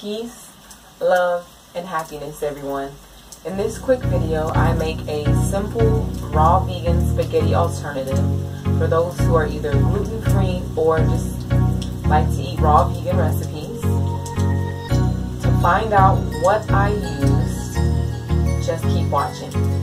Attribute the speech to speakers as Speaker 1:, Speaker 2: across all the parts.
Speaker 1: Peace, love, and happiness, everyone. In this quick video, I make a simple raw vegan spaghetti alternative for those who are either gluten-free or just like to eat raw vegan recipes. To find out what I used, just keep watching.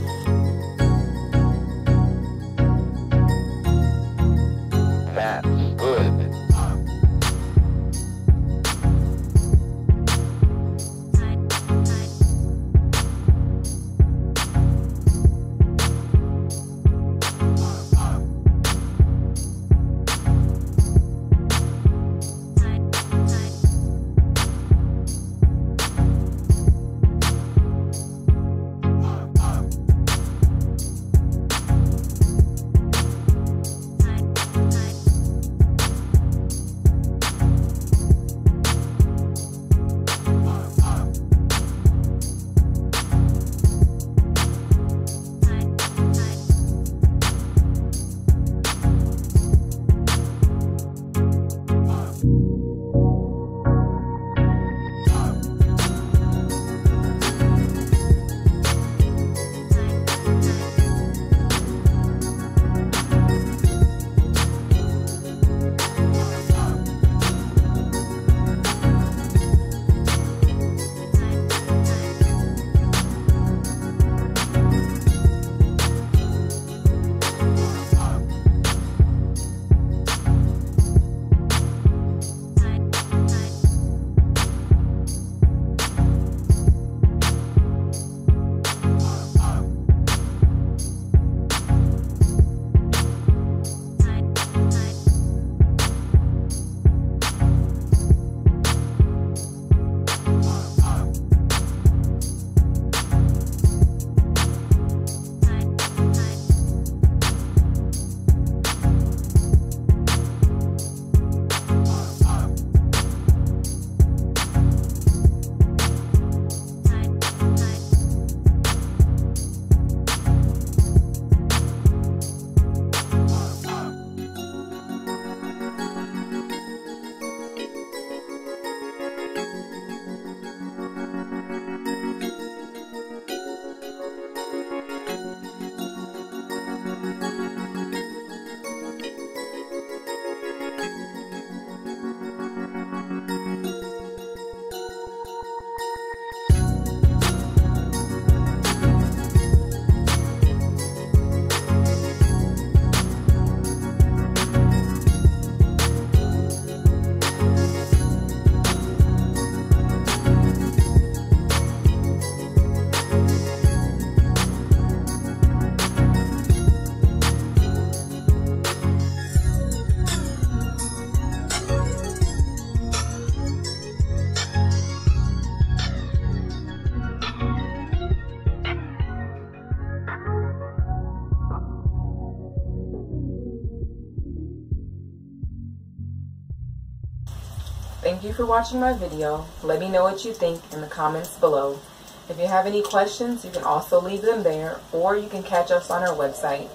Speaker 1: Thank you for watching my video. Let me know what you think in the comments below. If you have any questions, you can also leave them there, or you can catch us on our website,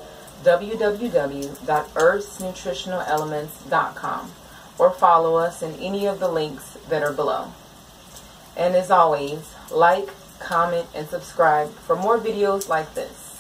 Speaker 1: www.earthsnutritionalelements.com, or follow us in any of the links that are below. And as always, like, comment, and subscribe for more videos like this.